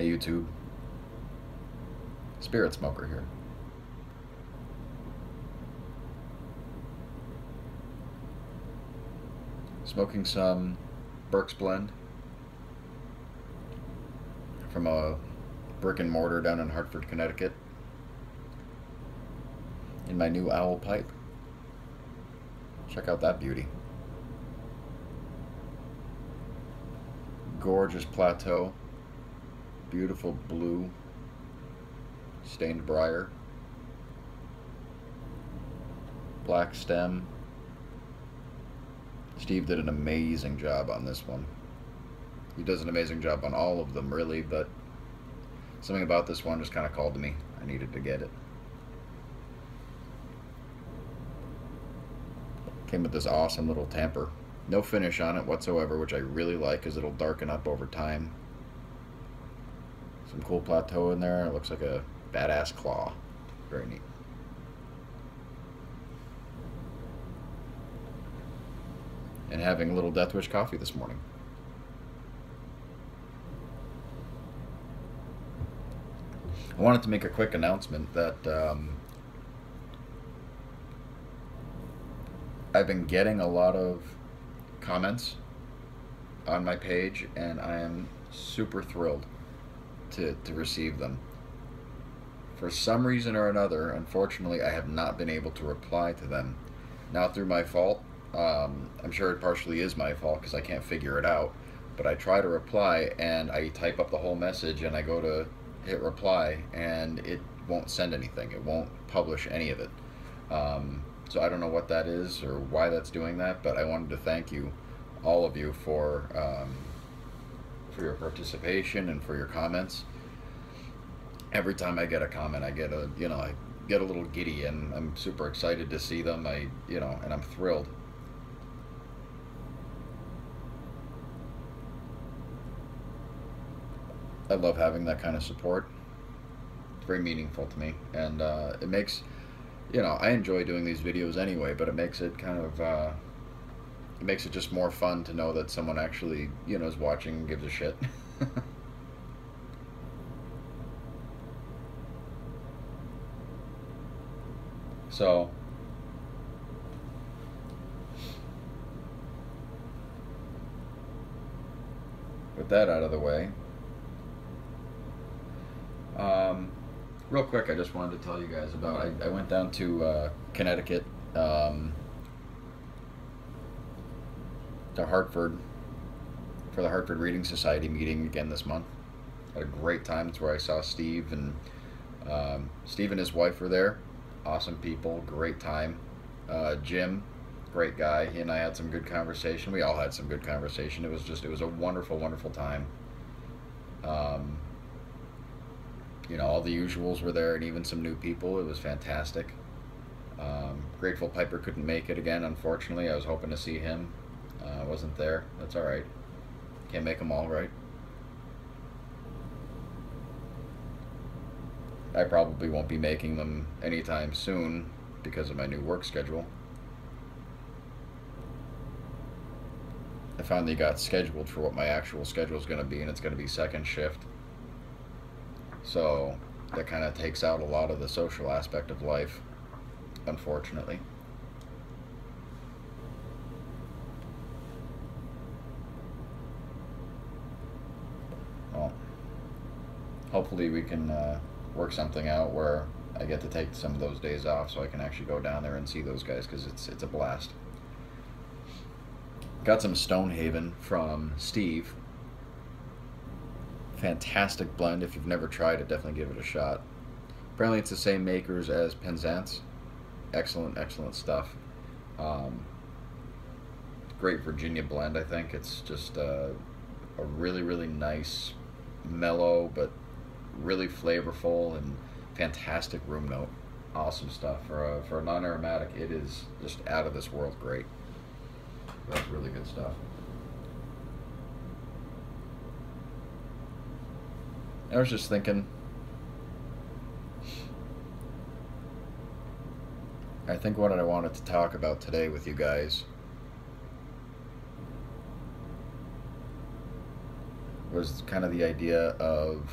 Hey YouTube. Spirit Smoker here. Smoking some Burke's Blend from a brick and mortar down in Hartford, Connecticut in my new owl pipe. Check out that beauty. Gorgeous plateau. Beautiful blue stained briar. Black stem. Steve did an amazing job on this one. He does an amazing job on all of them, really, but something about this one just kind of called to me. I needed to get it. Came with this awesome little tamper. No finish on it whatsoever, which I really like because it'll darken up over time. Some cool plateau in there. It looks like a badass claw. Very neat. And having a little Death Wish coffee this morning. I wanted to make a quick announcement that um, I've been getting a lot of comments on my page, and I am super thrilled to, to receive them. For some reason or another, unfortunately, I have not been able to reply to them. Not through my fault. Um, I'm sure it partially is my fault because I can't figure it out. But I try to reply and I type up the whole message and I go to hit reply and it won't send anything. It won't publish any of it. Um, so I don't know what that is or why that's doing that, but I wanted to thank you, all of you, for um, for your participation and for your comments. Every time I get a comment, I get a you know I get a little giddy and I'm super excited to see them. I you know and I'm thrilled. I love having that kind of support. It's very meaningful to me, and uh, it makes you know, I enjoy doing these videos anyway, but it makes it kind of, uh, it makes it just more fun to know that someone actually, you know, is watching and gives a shit. so, with that out of the way, um, real quick, I just wanted to tell you guys about. I, I went down to uh, Connecticut, um, to Hartford for the Hartford Reading Society meeting again this month. Had a great time. It's where I saw Steve and um, Steve and his wife were there. Awesome people, great time. Uh, Jim, great guy. He and I had some good conversation. We all had some good conversation. It was just, it was a wonderful, wonderful time. Um, you know, all the usuals were there and even some new people. It was fantastic. Um, Grateful Piper couldn't make it again, unfortunately. I was hoping to see him. Uh, wasn't there. That's all right. Can't make them all right. I probably won't be making them anytime soon because of my new work schedule. I finally got scheduled for what my actual schedule is going to be, and it's going to be second shift. So that kind of takes out a lot of the social aspect of life, unfortunately. Well, hopefully we can uh, work something out where I get to take some of those days off so I can actually go down there and see those guys because it's it's a blast. Got some Stonehaven from Steve fantastic blend. If you've never tried it, definitely give it a shot. Apparently it's the same makers as Penzance. Excellent, excellent stuff. Um, great Virginia blend, I think. It's just uh, a really, really nice, mellow, but really flavorful and fantastic room note. Awesome stuff. For a, for a non-aromatic, it is just out of this world great. That's really good stuff. I was just thinking. I think what I wanted to talk about today with you guys was kind of the idea of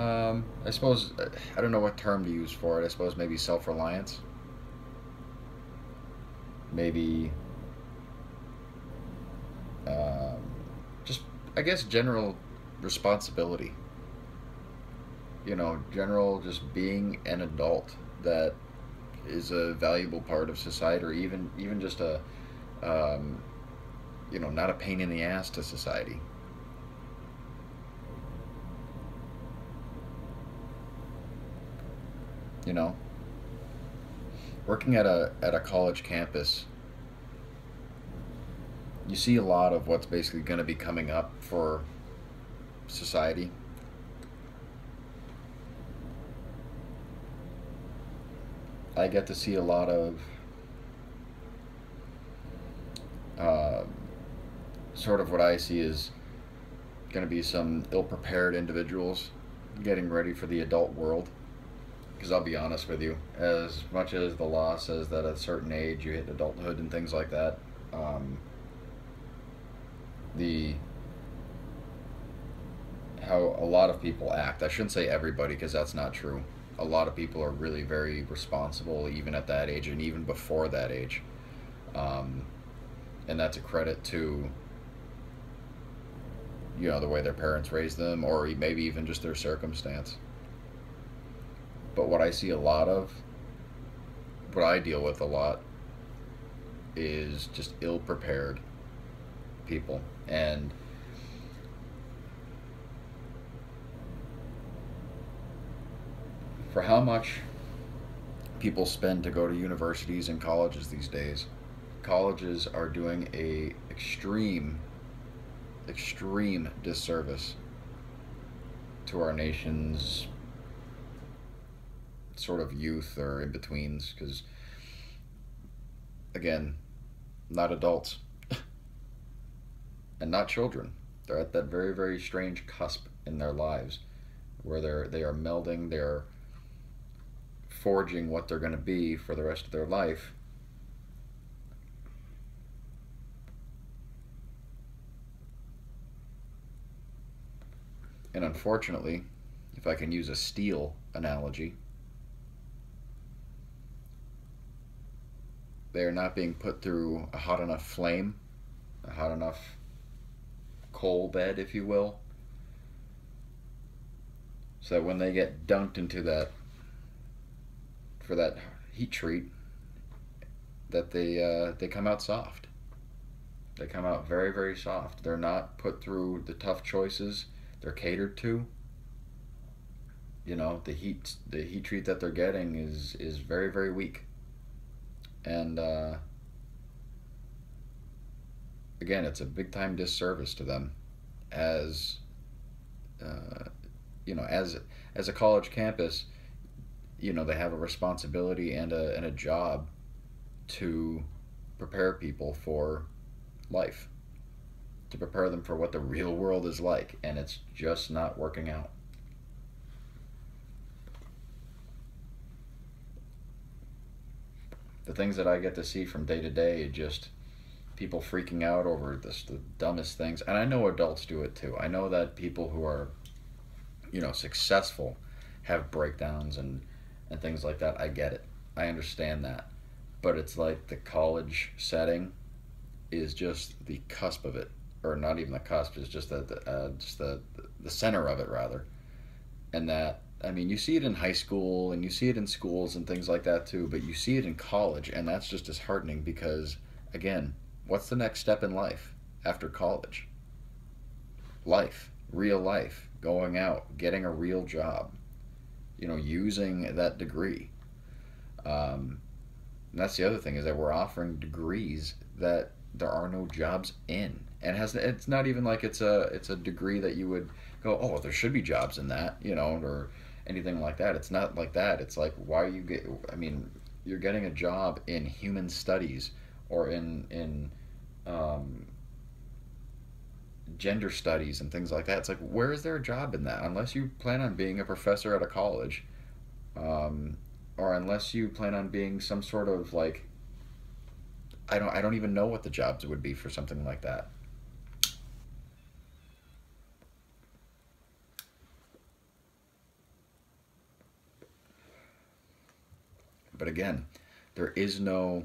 Um, I suppose I don't know what term to use for it. I suppose maybe self-reliance. Maybe um, just I guess general responsibility. You know, general just being an adult that is a valuable part of society, or even even just a um, you know not a pain in the ass to society. You know working at a at a college campus you see a lot of what's basically going to be coming up for society. I get to see a lot of uh, sort of what I see is going to be some ill-prepared individuals getting ready for the adult world because I'll be honest with you, as much as the law says that at a certain age you hit adulthood and things like that, um, the how a lot of people act. I shouldn't say everybody because that's not true. A lot of people are really very responsible even at that age and even before that age. Um, and that's a credit to you know the way their parents raised them or maybe even just their circumstance. But what I see a lot of, what I deal with a lot, is just ill prepared people. And for how much people spend to go to universities and colleges these days, colleges are doing a extreme, extreme disservice to our nation's sort of youth or in betweens because again not adults and not children. They're at that very very strange cusp in their lives where they're they are melding they're forging what they're going to be for the rest of their life. And unfortunately if i can use a steel analogy they're not being put through a hot enough flame, a hot enough coal bed, if you will, so that when they get dunked into that for that heat treat, that they uh, they come out soft. They come out very very soft. They're not put through the tough choices. They're catered to. You know the heat the heat treat that they're getting is is very very weak and uh, again, it's a big time disservice to them as uh, you know as as a college campus. You know they have a responsibility and a and a job to prepare people for life, to prepare them for what the real world is like, and it's just not working out. The things that I get to see from day to day, just people freaking out over this the dumbest things. And I know adults do it too. I know that people who are, you know, successful have breakdowns and and things like that. I get it. I understand that. But it's like the college setting is just the cusp of it, or not even the cusp. It's just the, uh, just the the center of it rather, and that I mean, you see it in high school and you see it in schools and things like that too, but you see it in college, and that's just disheartening because, again, what's the next step in life after college? Life, real life, going out, getting a real job, you know, using that degree. Um, and that's the other thing is that we're offering degrees that there are no jobs in, and has it's not even like it's a it's a degree that you would go, oh, there should be jobs in that, you know, or anything like that. It's not like that. It's like why are you get. I mean, you're getting a job in human studies or in in um, gender studies and things like that. It's like where is there a job in that? Unless you plan on being a professor at a college, um, or unless you plan on being some sort of like. I don't. I don't even know what the jobs would be for something like that. But again, there is no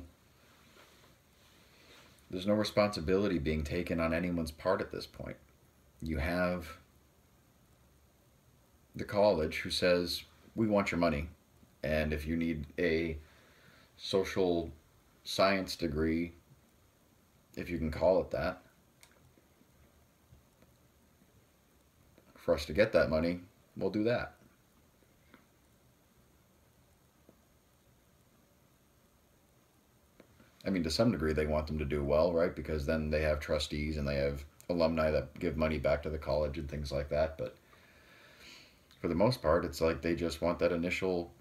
there's no responsibility being taken on anyone's part at this point. You have the college who says, "We want your money." And if you need a social science degree, if you can call it that, for us to get that money, we'll do that. I mean, to some degree, they want them to do well, right? Because then they have trustees and they have alumni that give money back to the college and things like that. But for the most part, it's like they just want that initial,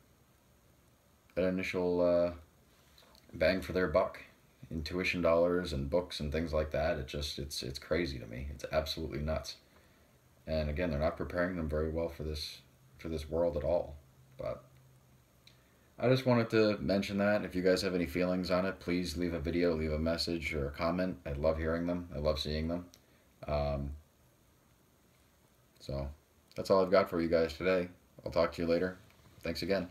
that initial uh, bang for their buck in tuition dollars and books and things like that. It just it's it's crazy to me. It's absolutely nuts. And again, they're not preparing them very well for this for this world at all. But I just wanted to mention that. If you guys have any feelings on it, please leave a video, leave a message or a comment. I love hearing them. I love seeing them. Um, so that's all I've got for you guys today. I'll talk to you later. Thanks again.